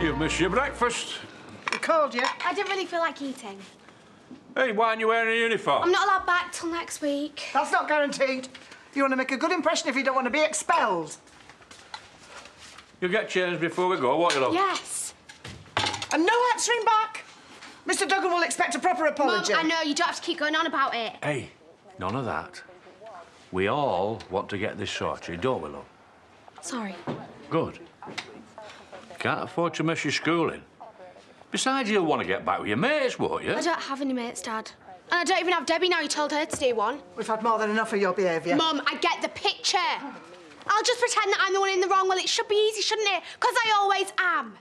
You've missed your breakfast. We called you. I didn't really feel like eating. Hey, why aren't you wearing a uniform? I'm not allowed back till next week. That's not guaranteed. You want to make a good impression if you don't want to be expelled. You'll get changed before we go, won't you, love? Yes. And no answering back. Mr Duggan will expect a proper apology. Mum, apology. I know, you don't have to keep going on about it. Hey, none of that. We all want to get this sorted, don't we, love? Sorry. Good. Can't afford to miss your schooling. Besides, you'll want to get back with your mates, won't you? I don't have any mates, Dad. And I don't even have Debbie now. You told her to do one. We've had more than enough of your behaviour. Mum, I get the picture. I'll just pretend that I'm the one in the wrong. Well, it should be easy, shouldn't it? Because I always am.